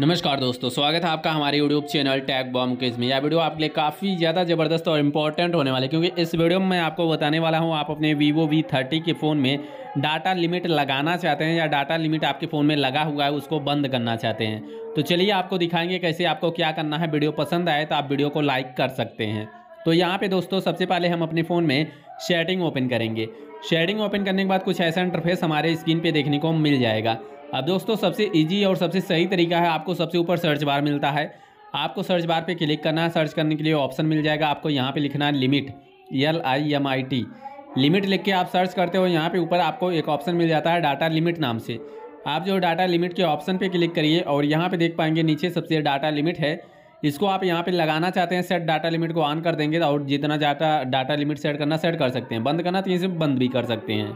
नमस्कार दोस्तों, स्वागत है आपका हमारे यूट्यूब चैनल टैग बॉम केस में। यह वीडियो आपके लिए काफ़ी ज़्यादा ज़बरदस्त और इंपॉर्टेंट होने वाले क्योंकि इस वीडियो में मैं आपको बताने वाला हूँ, आप अपने वीवो वी थर्टी के फ़ोन में डाटा लिमिट लगाना चाहते हैं या डाटा लिमिट आपके फ़ोन में लगा हुआ है, उसको बंद करना चाहते हैं। तो चलिए आपको दिखाएँगे कैसे आपको क्या करना है। वीडियो पसंद आए तो आप वीडियो को लाइक कर सकते हैं। तो यहाँ पे दोस्तों, सबसे पहले हम अपने फ़ोन में शेडिंग ओपन करेंगे। शेडिंग ओपन करने के बाद कुछ ऐसा इंटरफेस हमारे स्क्रीन पे देखने को मिल जाएगा। अब दोस्तों, सबसे इजी और सबसे सही तरीका है, आपको सबसे ऊपर सर्च बार मिलता है। आपको सर्च बार पे क्लिक करना है सर्च करने के लिए ऑप्शन मिल जाएगा। आपको यहाँ पे लिखना है limit L I M I T limit लिख के आप सर्च करते हो, यहाँ पे ऊपर आपको एक ऑप्शन मिल जाता है डाटा लिमिट नाम से। आप जो डाटा लिमिट के ऑप्शन पे क्लिक करिए और यहाँ पे देख पाएँगे नीचे सबसे डाटा लिमिट है। इसको आप यहाँ पे लगाना चाहते हैं सेट डाटा लिमिट को ऑन कर देंगे और जितना डाटा डाटा लिमिट सेट करना सेट कर सकते हैं। बंद करना तो इसे बंद भी कर सकते हैं।